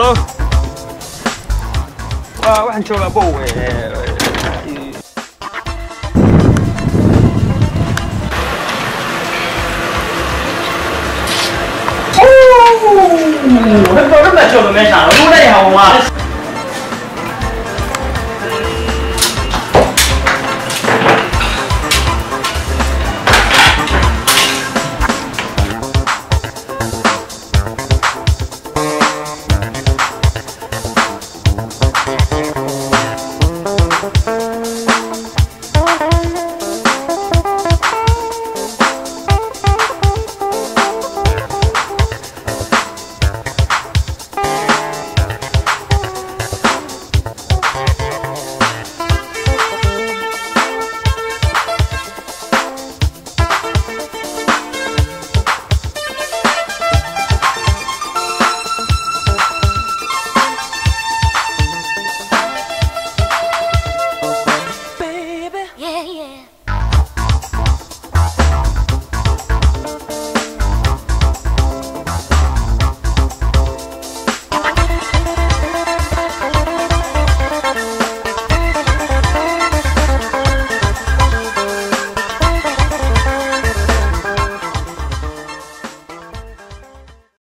Hello。哇，我很久没播诶。哦，我这么久都没上，录了一下我。